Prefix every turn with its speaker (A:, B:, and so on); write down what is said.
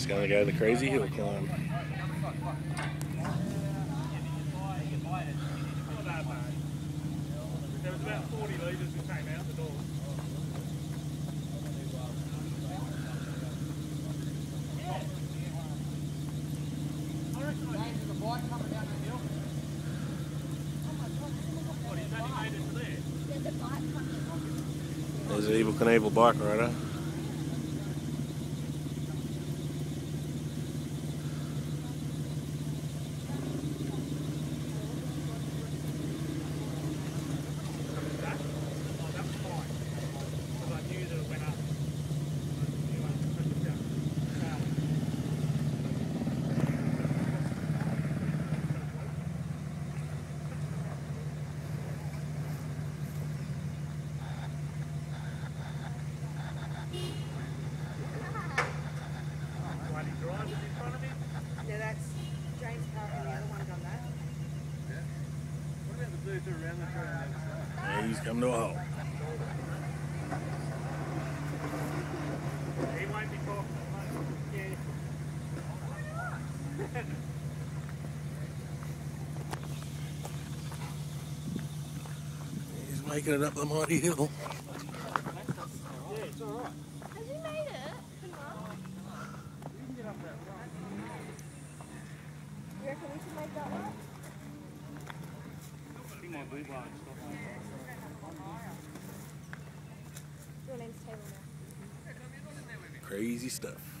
A: He's gonna go the crazy hill climb.
B: There was about 40 litres who came out the door. I reckon I think there's a bike coming down the hill. What, he's only made it to there?
C: There's a bike coming.
A: There's an Evel Knievel bike rider.
B: That? Oh, that was fine. Because I knew that it went up. Anyway, I just, uh, uh, While he drives in front of him.
D: Yeah, that's James Park and the other one done that.
B: What about the dudes around the train on the other side?
A: And he's come to a halt.
B: He won't be talking. Yeah.
A: He's making it up the mighty hill.
B: Yeah, it's alright.
C: Has
B: my blue bar is stopped.
C: Um, Your name's Taylor now.
A: Crazy stuff.